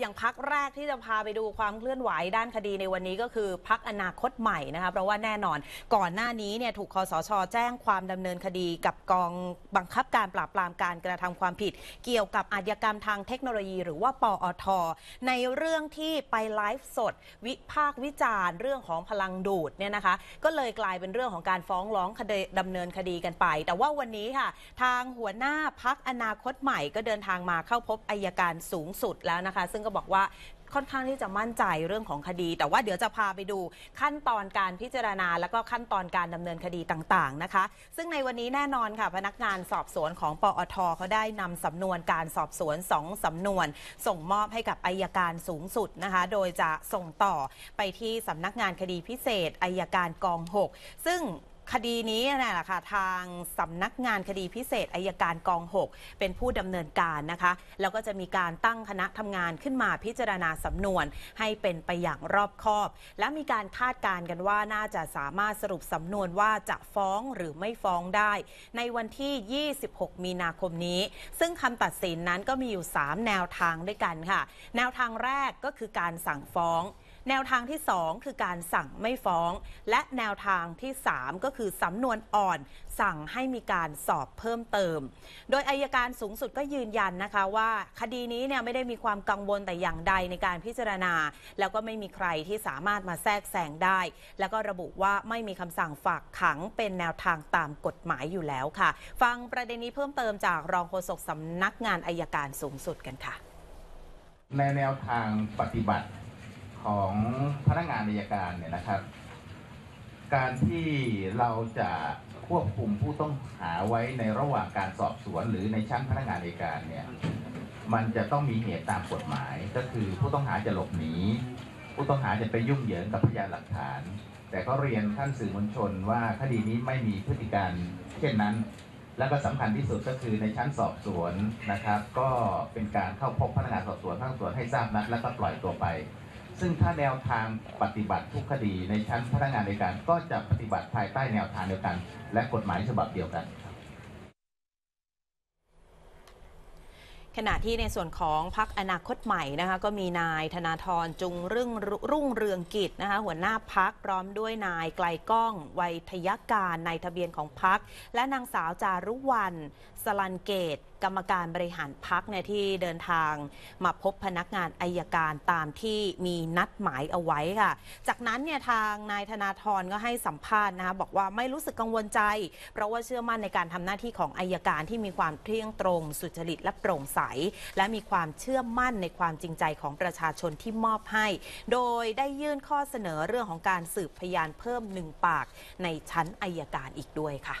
อย่างพักแรกที่จะพาไปดูความเคลื่อนไหวด้านคดีในวันนี้ก็คือพักอนาคตใหม่นะคะเพราะว่าแน่นอนก่อนหน้านี้เนี่ยถูกคอสช แจ้งความดำเนินคดีกับกองบังคับการปราบปรามการกระทำความผิด เกี่ยวกับอาชญากรรมทางเทคโนโลยี หรือว่าปอท ในเรื่องที่ไปไลฟ์สด วิพากษ์วิจารณ์เรื่องของพลังดูดเนี่ยนะคะ ก็เลยกลายเป็นเรื่องของการฟ้องร้องคดีดำเนินคดีกันไป แต่ว่าวันนี้ค่ะ ทางหัวหน้าพักอนาคตใหม่ก็เดินทางมาเข้าพบอายการสูงสุดแล้วนะคะ ซึ่งก็บอกว่าค่อนข้างที่จะมั่นใจเรื่องของคดี แต่ว่าเดี๋ยวจะพาไปดูขั้นตอนการพิจารณา แล้วก็ขั้นตอนการดำเนินคดีต่างๆนะคะ ซึ่งในวันนี้แน่นอนค่ะ พนักงานสอบสวนของปอทเขาได้นำสำนวนการสอบสวน2สำนวน ส่งมอบให้กับอายการสูงสุดนะคะ โดยจะส่งต่อไปที่สำนักงานคดีพิเศษอายการกอง 6 ซึ่ง คดีนี้นี่นแหละค่ะทางสำนักงานคดีพิเศษอายการกอง 6 เป็นผู้ดำเนินการนะคะ แล้วก็จะมีการตั้งคณะทำงานขึ้นมาพิจารณาสำนวน ให้เป็นไปอย่างรอบคอบ และมีการคาดการณ์กันว่าน่าจะสามารถสรุปสำนวนว่าจะฟ้องหรือไม่ฟ้องได้ ในวันที่ 26 มีนาคมนี้ ซึ่งคำตัดสินนั้นก็มีอยู่ 3 แนวทางด้วยกันค่ะ แนวทางแรกก็คือการสั่งฟ้อง แนวทางที่ 2 คือการสั่งไม่ฟ้อง และแนวทางที่ 3 ก็คือสำนวนอ่อน สั่งให้มีการสอบเพิ่มเติม โดยอายการสูงสุดก็ยืนยันนะคะว่า คดีนี้เนี่ยไม่ได้มีความกังวลแต่อย่างใดในการพิจารณา แล้วก็ไม่มีใครที่สามารถมาแทรกแซงได้ แล้วก็ระบุว่าไม่มีคำสั่งฝากขังเป็นแนวทางตามกฎหมายอยู่แล้วค่ะ ฟังประเด็นนี้เพิ่มเติมจากรองโฆษกสำนักงานอายการสูงสุดกันค่ะ ในแนวทางปฏิบัติ ของพนักงานอัยการเนี่ยนะครับ การที่เราจะควบคุมผู้ต้องหาไว้ในระหว่างการสอบสวนหรือในชั้นพนักงานอัยการเนี่ยมันจะต้องมีเหตุตามกฎหมาย ก็คือผู้ต้องหาจะหลบหนี ผู้ต้องหาจะไปยุ่งเหยิงกับพยานหลักฐาน แต่ก็เรียนท่านสื่อมวลชนว่าคดีนี้ไม่มีพฤติการเช่นนั้น แล้วก็สำคัญที่สุดก็คือในชั้นสอบสวนนะครับ ก็เป็นการเข้าพบพนักงานสอบสวนพนักงานสอบสวนให้ทราบนัดแล้วก็ปล่อยตัวไป ซึ่งถ้าแนวทางปฏิบัติทุกคดีในชั้นพนักงานในการก็จะปฏิบัติภายใต้แนวทางเดียวกัน และกฎหมายฉบับเดียวกันขณะที่ในส่วนของพักอนาคตใหม่นะคะก็มีนายธนาธรจุงรุ่งรุ่งเรืองกิจนะคะหัวหน้าพักพร้อมด้วยนายไกลก้องวัยทยการในทะเบียนของพักและนางสาวจารุวรรณสลันเกต กรรมการบริหารพักเนี่ยที่เดินทางมาพบพนักงานอายการตามที่มีนัดหมายเอาไว้ค่ะ จากนั้นเนี่ยทางนายธนาธรก็ให้สัมภาษณ์นะคะบอกว่าไม่รู้สึกกังวลใจ เพราะว่าเชื่อมั่นในการทำหน้าที่ของอายการที่มีความเที่ยงตรง สุจริตและโปร่งใส และมีความเชื่อมั่นในความจริงใจของประชาชนที่มอบให้ โดยได้ยื่นข้อเสนอเรื่องของการสืบพยานเพิ่มหนึ่งปากในชั้นอายการอีกด้วยค่ะ